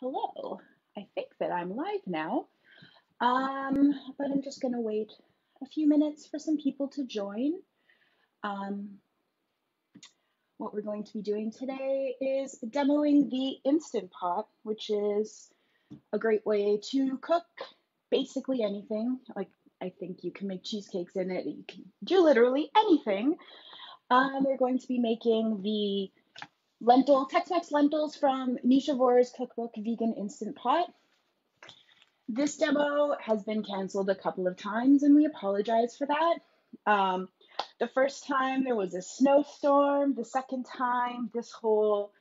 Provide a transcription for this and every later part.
Hello. I think that I'm live now, um, but I'm just going to wait a few minutes for some people to join. Um, what we're going to be doing today is demoing the Instant Pot, which is a great way to cook basically anything. Like, I think you can make cheesecakes in it, you can do literally anything. Um, we're going to be making the lentil, Tex-Mex lentils from Nisha Vora's cookbook, Vegan Instant Pot. This demo has been canceled a couple of times, and we apologize for that. Um, the first time there was a snowstorm. The second time, this whole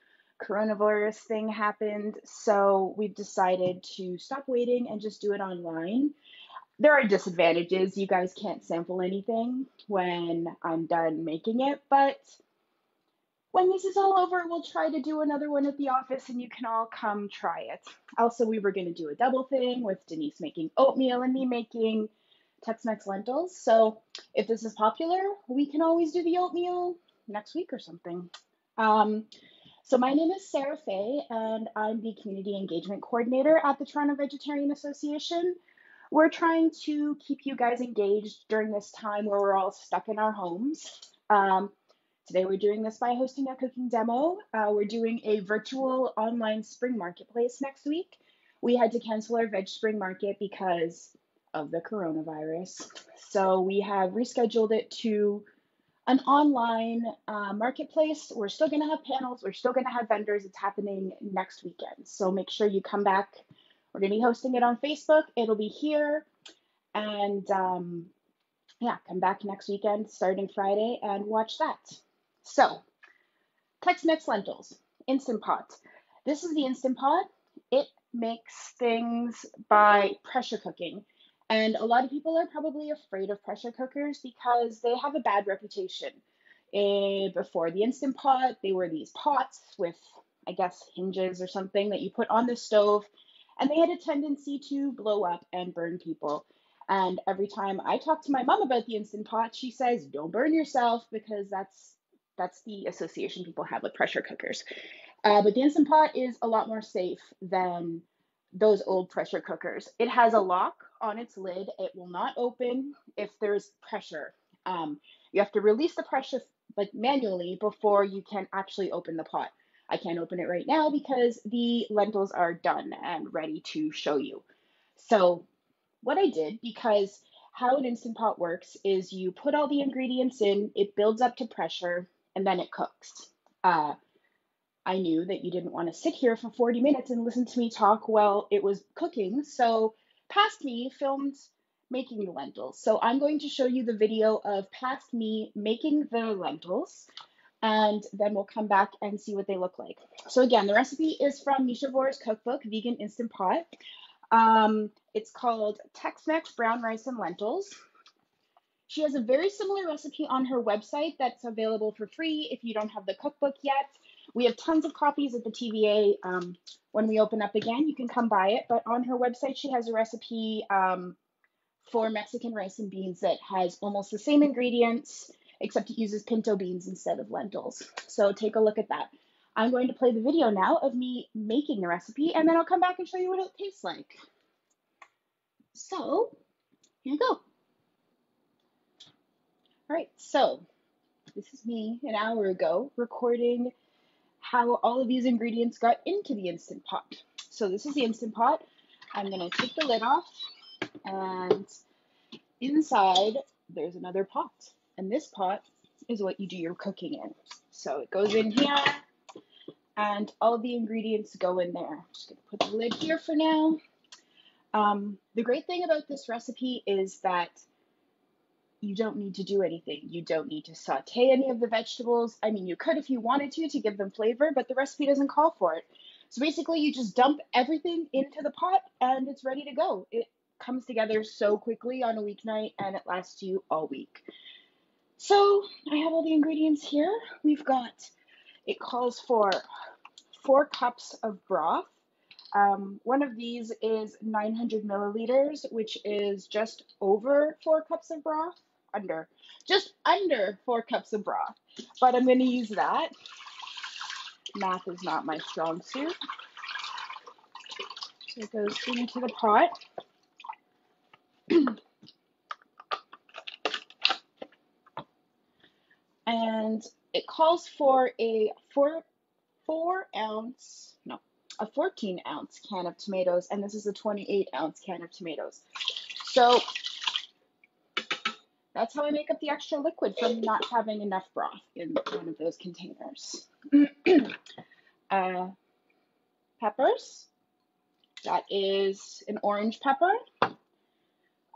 coronavirus thing happened. So we've decided to stop waiting and just do it online. There are disadvantages. You guys can't sample anything when I'm done making it, but when this is all over, we'll try to do another one at the office and you can all come try it. Also, we were going to do a double thing with Denise making oatmeal and me making Tex Mex lentils. So if this is popular, we can always do the oatmeal next week or something. Um, so my name is Sarah Fay, and I'm the Community Engagement Coordinator at the Toronto Vegetarian Association. We're trying to keep you guys engaged during this time where we're all stuck in our homes. Um, Today we're doing this by hosting a cooking demo. Uh, we're doing a virtual online spring marketplace next week. We had to cancel our veg spring market because of the coronavirus. So we have rescheduled it to an online uh, marketplace. We're still going to have panels. We're still going to have vendors. It's happening next weekend. So make sure you come back. We're going to be hosting it on Facebook. It'll be here. And um, yeah, come back next weekend starting Friday and watch that. So, Tex-Mex lentils, Instant Pot. This is the Instant Pot. It makes things by pressure cooking. And a lot of people are probably afraid of pressure cookers because they have a bad reputation. Uh, before the Instant Pot, they were these pots with, I guess, hinges or something that you put on the stove, and they had a tendency to blow up and burn people. And every time I talk to my mom about the Instant Pot, she says, don't burn yourself because that's that's the association people have with pressure cookers. Uh, but the Instant Pot is a lot more safe than those old pressure cookers. It has a lock on its lid. It will not open if there's pressure. Um, you have to release the pressure like manually before you can actually open the pot. I can't open it right now because the lentils are done and ready to show you. So what I did, because how an Instant Pot works is you put all the ingredients in, it builds up to pressure, and then it cooks. Uh, I knew that you didn't want to sit here for 40 minutes and listen to me talk while it was cooking, so past me filmed making the lentils. So I'm going to show you the video of past me making the lentils, and then we'll come back and see what they look like. So again, the recipe is from Nisha Vora's cookbook, Vegan Instant Pot. Um, it's called Tex-Mex Brown Rice and Lentils. She has a very similar recipe on her website that's available for free if you don't have the cookbook yet. We have tons of copies at the TVA. Um, when we open up again, you can come buy it. But on her website, she has a recipe um, for Mexican rice and beans that has almost the same ingredients, except it uses pinto beans instead of lentils. So take a look at that. I'm going to play the video now of me making the recipe, and then I'll come back and show you what it tastes like. So, here you go. All right, so this is me an hour ago recording how all of these ingredients got into the Instant Pot. So this is the Instant Pot. I'm gonna take the lid off and inside there's another pot. And this pot is what you do your cooking in. So it goes in here and all the ingredients go in there. I'm just gonna put the lid here for now. Um, the great thing about this recipe is that you don't need to do anything. You don't need to saute any of the vegetables. I mean, you could if you wanted to to give them flavor, but the recipe doesn't call for it. So basically, you just dump everything into the pot and it's ready to go. It comes together so quickly on a weeknight and it lasts you all week. So I have all the ingredients here. We've got, it calls for four cups of broth. Um, one of these is 900 milliliters, which is just over four cups of broth under, just under four cups of broth. But I'm going to use that. Math is not my strong suit. So it goes into the pot. and it calls for a four four ounce no a 14 ounce can of tomatoes and this is a 28 ounce can of tomatoes so that's how I make up the extra liquid from not having enough broth in one of those containers. uh, peppers, that is an orange pepper.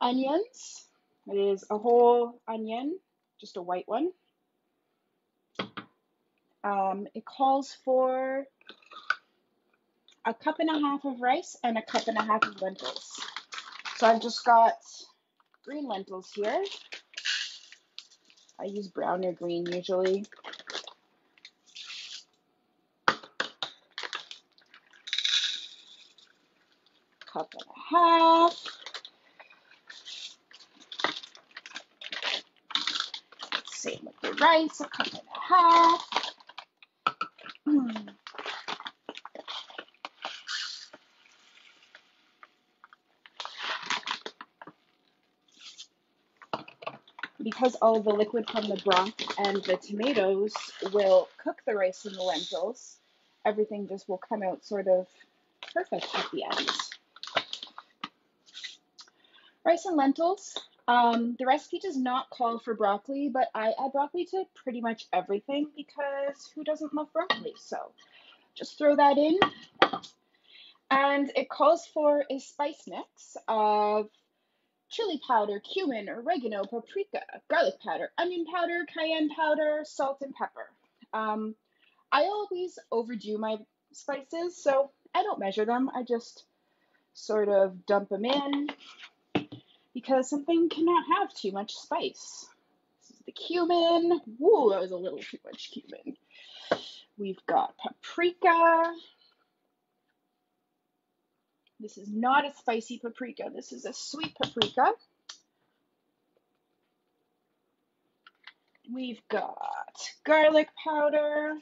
Onions, that is a whole onion, just a white one. Um, it calls for a cup and a half of rice and a cup and a half of lentils. So I've just got green lentils here. I use brown or green usually. Cup and a half. Same with the rice, a cup and a half. because all the liquid from the broth and the tomatoes will cook the rice and the lentils, everything just will come out sort of perfect at the end. Rice and lentils. Um, the recipe does not call for broccoli, but I add broccoli to pretty much everything because who doesn't love broccoli? So just throw that in. And it calls for a spice mix of chili powder, cumin, oregano, paprika, garlic powder, onion powder, cayenne powder, salt, and pepper. Um, I always overdo my spices, so I don't measure them. I just sort of dump them in because something cannot have too much spice. This is the cumin. Woo, that was a little too much cumin. We've got paprika, this is not a spicy paprika. This is a sweet paprika. We've got garlic powder.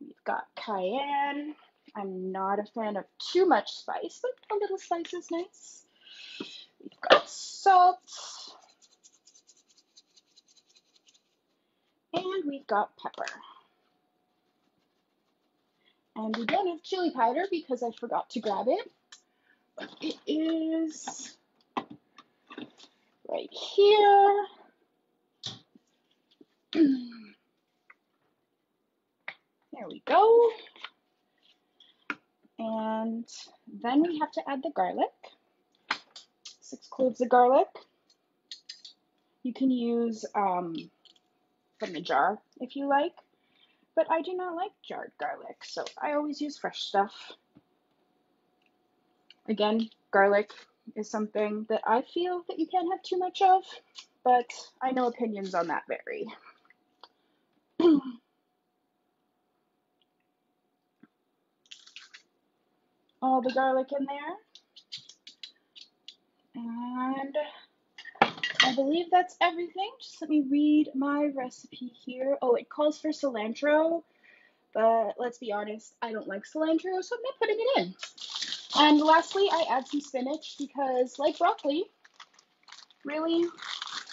We've got cayenne. I'm not a fan of too much spice, but a little spice is nice. We've got salt. And we've got pepper. And we don't have chili powder because I forgot to grab it. But it is right here. there we go. And then we have to add the garlic. Six cloves of garlic. You can use um, from the jar if you like but I do not like jarred garlic, so I always use fresh stuff. Again, garlic is something that I feel that you can't have too much of, but I know opinions on that vary. All the garlic in there. And I believe that's everything. Just let me read my recipe here. Oh, it calls for cilantro, but let's be honest, I don't like cilantro, so I'm not putting it in. And lastly, I add some spinach because, like broccoli, really,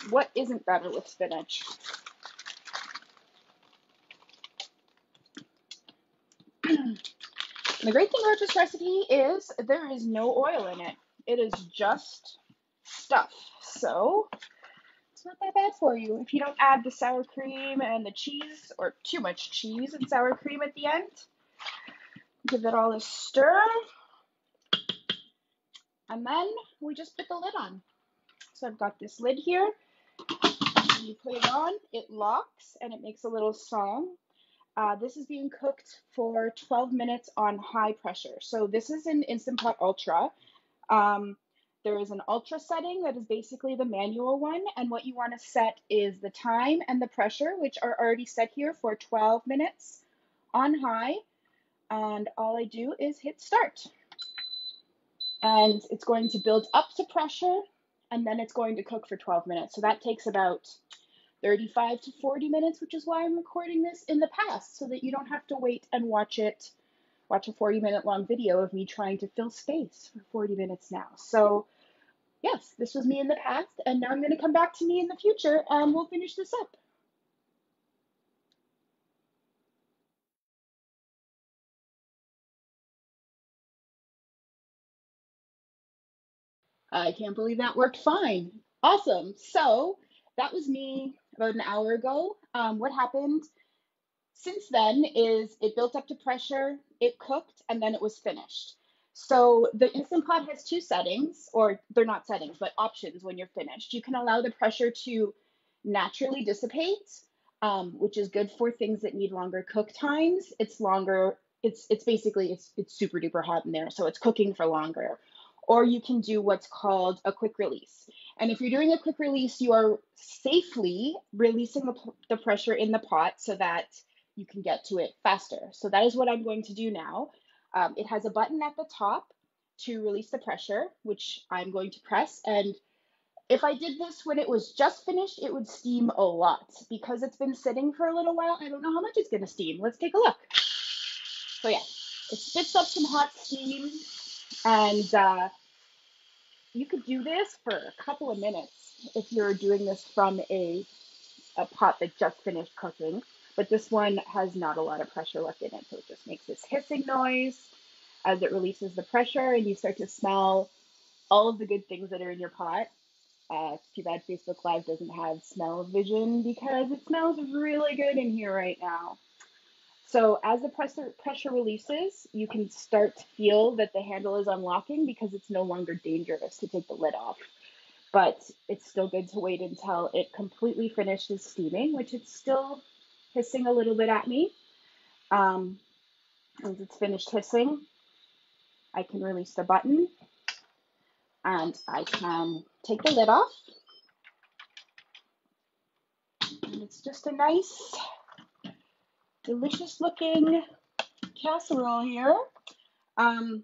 what isn't better with spinach? the great thing about this recipe is there is no oil in it. It is just stuff. So it's not that bad for you. If you don't add the sour cream and the cheese, or too much cheese and sour cream at the end, give it all a stir. And then we just put the lid on. So I've got this lid here. You put it on, it locks, and it makes a little song. Uh, this is being cooked for 12 minutes on high pressure. So this is an Instant Pot Ultra. Um, there is an ultra setting that is basically the manual one. And what you want to set is the time and the pressure, which are already set here for 12 minutes on high. And all I do is hit start. And it's going to build up to pressure and then it's going to cook for 12 minutes. So that takes about 35 to 40 minutes, which is why I'm recording this in the past so that you don't have to wait and watch it, watch a 40 minute long video of me trying to fill space for 40 minutes now. So, yes, this was me in the past, and now I'm going to come back to me in the future and we'll finish this up. I can't believe that worked fine. Awesome. So that was me about an hour ago. Um, what happened since then is it built up to pressure, it cooked, and then it was finished. So the Instant Pot has two settings, or they're not settings, but options when you're finished. You can allow the pressure to naturally dissipate, um, which is good for things that need longer cook times. It's longer. It's it's basically it's it's super duper hot in there, so it's cooking for longer or you can do what's called a quick release. And if you're doing a quick release, you are safely releasing the, the pressure in the pot so that you can get to it faster. So that is what I'm going to do now. Um, it has a button at the top to release the pressure, which I'm going to press. And if I did this when it was just finished, it would steam a lot. Because it's been sitting for a little while, I don't know how much it's going to steam. Let's take a look. So yeah, it spits up some hot steam and uh, you could do this for a couple of minutes if you're doing this from a, a pot that just finished cooking. But this one has not a lot of pressure left in it, so it just makes this hissing noise as it releases the pressure, and you start to smell all of the good things that are in your pot. Uh, too bad Facebook Live doesn't have smell vision because it smells really good in here right now. So as the pressure, pressure releases, you can start to feel that the handle is unlocking because it's no longer dangerous to take the lid off. But it's still good to wait until it completely finishes steaming, which it's still hissing a little bit at me. Um, once it's finished hissing, I can release the button and I can take the lid off. And it's just a nice delicious looking casserole here. Um,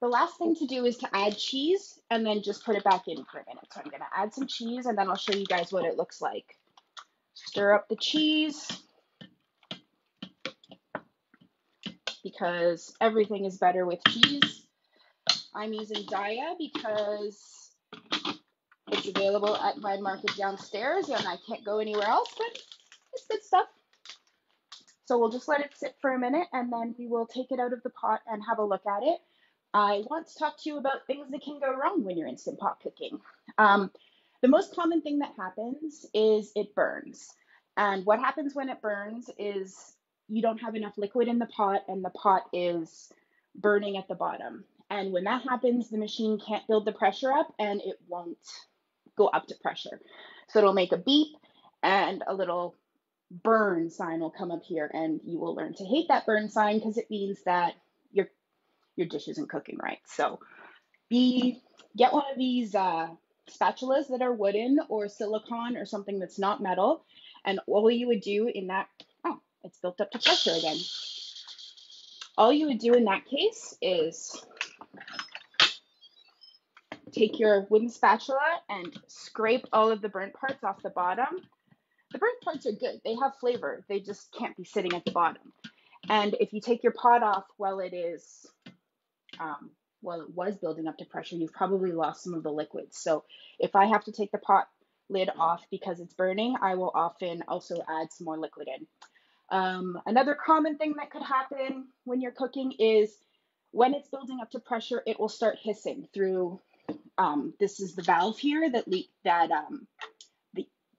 the last thing to do is to add cheese and then just put it back in for a minute. So I'm going to add some cheese and then I'll show you guys what it looks like. Stir up the cheese because everything is better with cheese. I'm using Daiya because it's available at my market downstairs and I can't go anywhere else, but it's good stuff. So we'll just let it sit for a minute and then we will take it out of the pot and have a look at it. I want to talk to you about things that can go wrong when you're instant pot cooking. Um, the most common thing that happens is it burns. And what happens when it burns is you don't have enough liquid in the pot and the pot is burning at the bottom. And when that happens, the machine can't build the pressure up and it won't go up to pressure. So it'll make a beep and a little burn sign will come up here and you will learn to hate that burn sign because it means that your your dish isn't cooking right. So be get one of these uh, spatulas that are wooden or silicone or something that's not metal. And all you would do in that, oh, it's built up to pressure again. All you would do in that case is take your wooden spatula and scrape all of the burnt parts off the bottom the burnt parts are good. They have flavor. They just can't be sitting at the bottom. And if you take your pot off while it is, um, while it was building up to pressure, you've probably lost some of the liquids. So if I have to take the pot lid off because it's burning, I will often also add some more liquid in. Um, another common thing that could happen when you're cooking is when it's building up to pressure, it will start hissing through. Um, this is the valve here that leak that um,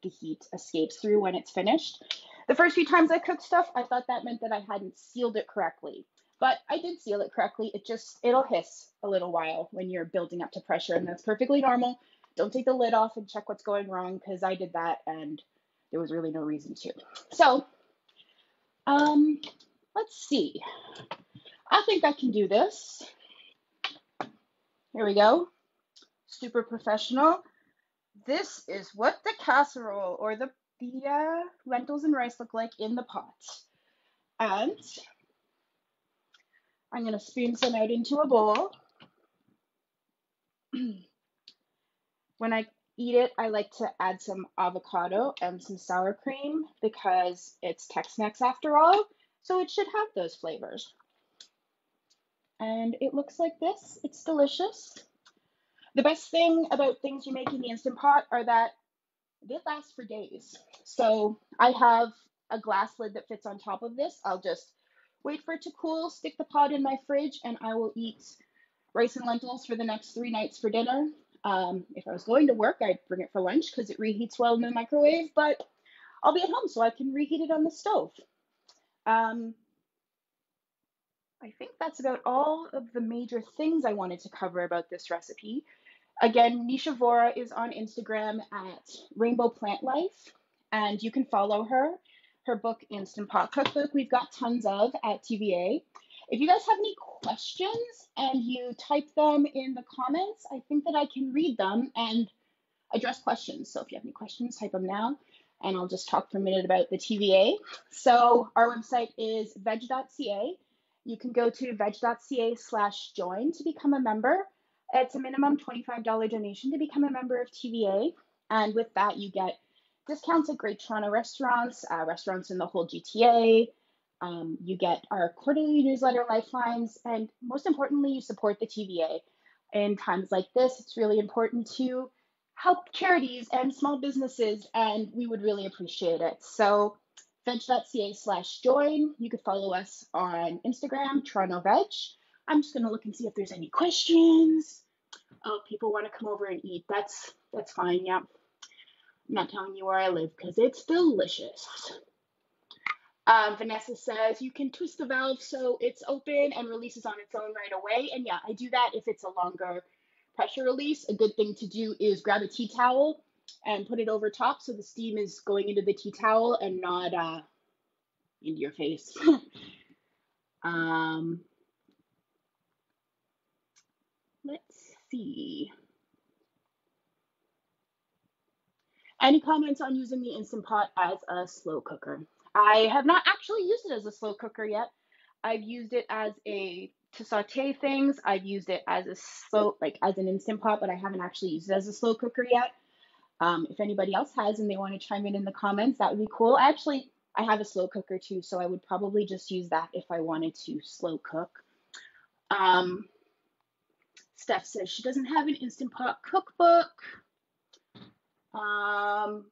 the heat escapes through when it's finished. The first few times I cooked stuff, I thought that meant that I hadn't sealed it correctly. But I did seal it correctly. It just, it'll hiss a little while when you're building up to pressure, and that's perfectly normal. Don't take the lid off and check what's going wrong because I did that and there was really no reason to. So, um, let's see. I think I can do this. Here we go. Super professional this is what the casserole or the, the uh, lentils and rice look like in the pot. And I'm going to spoon some out into a bowl. when I eat it, I like to add some avocado and some sour cream because it's Tex-Mex after all, so it should have those flavors. And it looks like this. It's delicious. The best thing about things you make in the Instant Pot are that they last for days. So I have a glass lid that fits on top of this. I'll just wait for it to cool, stick the pod in my fridge, and I will eat rice and lentils for the next three nights for dinner. Um, if I was going to work, I'd bring it for lunch because it reheats well in the microwave, but I'll be at home so I can reheat it on the stove. Um, I think that's about all of the major things I wanted to cover about this recipe. Again, Nisha Vora is on Instagram at Rainbow Plant Life, and you can follow her. Her book, Instant Pot Cookbook, we've got tons of at TVA. If you guys have any questions and you type them in the comments, I think that I can read them and address questions. So if you have any questions, type them now, and I'll just talk for a minute about the TVA. So our website is veg.ca. You can go to veg.ca slash join to become a member. It's a minimum $25 donation to become a member of TVA. And with that, you get discounts at great Toronto restaurants, uh, restaurants in the whole GTA. Um, you get our quarterly newsletter, Lifelines, and most importantly, you support the TVA. In times like this, it's really important to help charities and small businesses, and we would really appreciate it. So, veg.ca slash join. You could follow us on Instagram, Toronto Veg. I'm just gonna look and see if there's any questions. Oh, people want to come over and eat. That's that's fine. Yeah. I'm not telling you where I live because it's delicious. Um, Vanessa says you can twist the valve so it's open and releases on its own right away. And yeah, I do that if it's a longer pressure release. A good thing to do is grab a tea towel and put it over top so the steam is going into the tea towel and not uh, into your face. um, let's see. Any comments on using the Instant Pot as a slow cooker? I have not actually used it as a slow cooker yet. I've used it as a to saute things. I've used it as a slow, like as an instant pot, but I haven't actually used it as a slow cooker yet. Um, if anybody else has and they want to chime in in the comments, that would be cool. Actually, I have a slow cooker too, so I would probably just use that if I wanted to slow cook. Um, Steph says she doesn't have an instant pot cookbook. Um,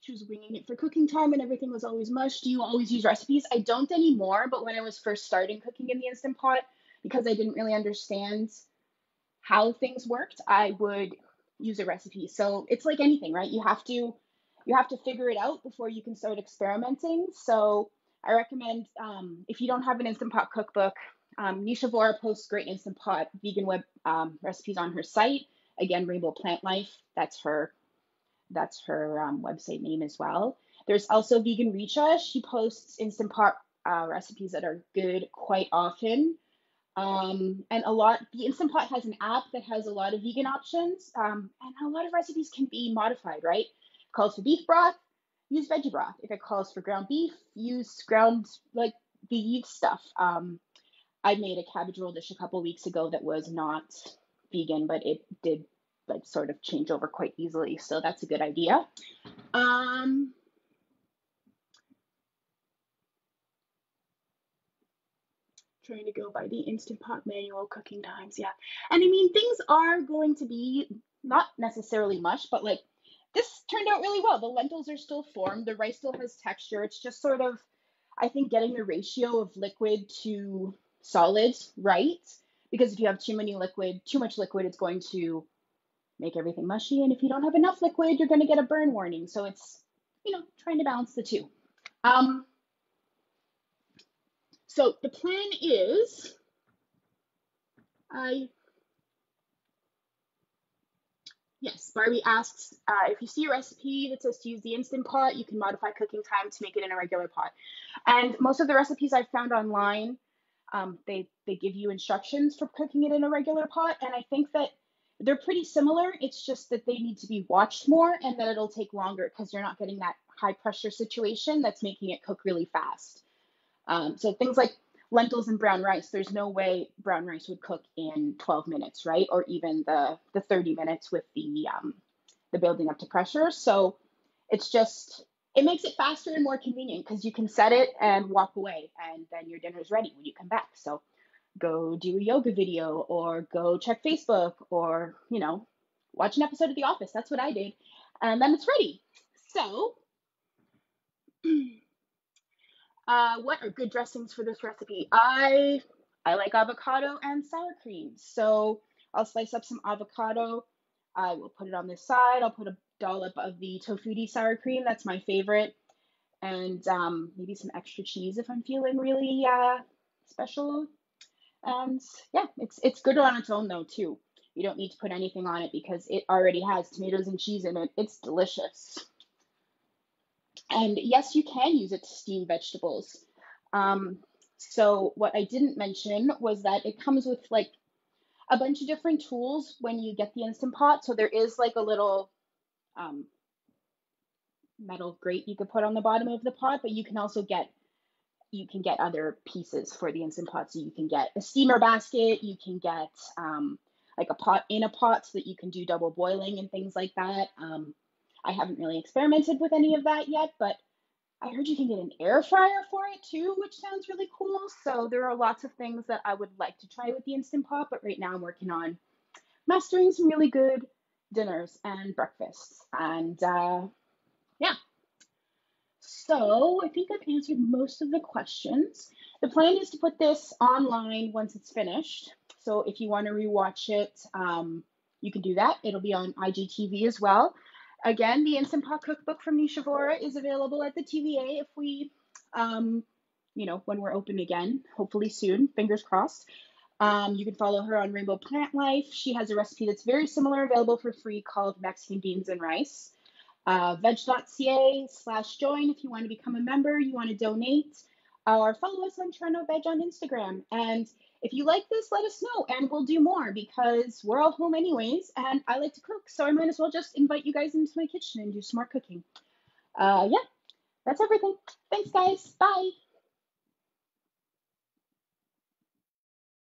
she was winging it for cooking time and everything was always mush. Do you always use recipes? I don't anymore, but when I was first starting cooking in the Instant Pot, because I didn't really understand how things worked, I would use a recipe. So it's like anything, right? You have to you have to figure it out before you can start experimenting. So I recommend um, if you don't have an Instant Pot cookbook, um, Nisha Vora posts great Instant Pot vegan web um, recipes on her site. Again, Rainbow Plant Life, that's her that's her um, website name as well. There's also Vegan Richa. She posts Instant Pot uh, recipes that are good quite often. Um, and a lot, the Instant Pot has an app that has a lot of vegan options, um, and a lot of recipes can be modified, right? Calls for beef broth, use veggie broth. If it calls for ground beef, use ground like beef stuff. Um, I made a cabbage roll dish a couple weeks ago that was not vegan, but it did like sort of change over quite easily. So that's a good idea. Um, trying to go by the Instant Pot manual cooking times. Yeah. And I mean, things are going to be not necessarily mush, but like this turned out really well. The lentils are still formed, the rice still has texture. It's just sort of, I think, getting the ratio of liquid to solid right. Because if you have too many liquid, too much liquid, it's going to make everything mushy. And if you don't have enough liquid, you're going to get a burn warning. So it's, you know, trying to balance the two. Um, so the plan is I, yes, Barbie asks, uh, if you see a recipe that says to use the Instant Pot, you can modify cooking time to make it in a regular pot. And most of the recipes I've found online, um, they, they give you instructions for cooking it in a regular pot. And I think that they're pretty similar. It's just that they need to be watched more and that it'll take longer because you're not getting that high pressure situation that's making it cook really fast. Um, so things like lentils and brown rice, there's no way brown rice would cook in 12 minutes, right? Or even the the 30 minutes with the um, the building up to pressure. So it's just it makes it faster and more convenient because you can set it and walk away, and then your dinner is ready when you come back. So go do a yoga video, or go check Facebook, or you know, watch an episode of The Office. That's what I did, and then it's ready. So. Uh, what are good dressings for this recipe? I I like avocado and sour cream. So I'll slice up some avocado. I will put it on this side. I'll put a dollop of the tofutti sour cream. That's my favorite. And um, maybe some extra cheese if I'm feeling really uh, special. And yeah, it's it's good on its own though too. You don't need to put anything on it because it already has tomatoes and cheese in it. It's delicious. And yes, you can use it to steam vegetables. Um, so what I didn't mention was that it comes with like a bunch of different tools when you get the Instant Pot. So there is like a little um, metal grate you could put on the bottom of the pot, but you can also get you can get other pieces for the Instant Pot. So you can get a steamer basket, you can get um, like a pot in a pot so that you can do double boiling and things like that. Um, I haven't really experimented with any of that yet, but I heard you can get an air fryer for it too, which sounds really cool. So there are lots of things that I would like to try with the Instant Pot, but right now I'm working on mastering some really good dinners and breakfasts. And uh, yeah. So I think I've answered most of the questions. The plan is to put this online once it's finished. So if you want to rewatch it, um, you can do that. It'll be on IGTV as well. Again, the Instant Pot Cookbook from Nisha Vora is available at the TVA if we, um, you know, when we're open again, hopefully soon, fingers crossed. Um, you can follow her on Rainbow Plant Life. She has a recipe that's very similar, available for free, called Mexican Beans and Rice. Uh, veg.ca slash join if you want to become a member, you want to donate, or follow us on Toronto Veg on Instagram. And if you like this, let us know and we'll do more because we're all home anyways and I like to cook. So I might as well just invite you guys into my kitchen and do some more cooking. Uh, yeah, that's everything. Thanks, guys. Bye.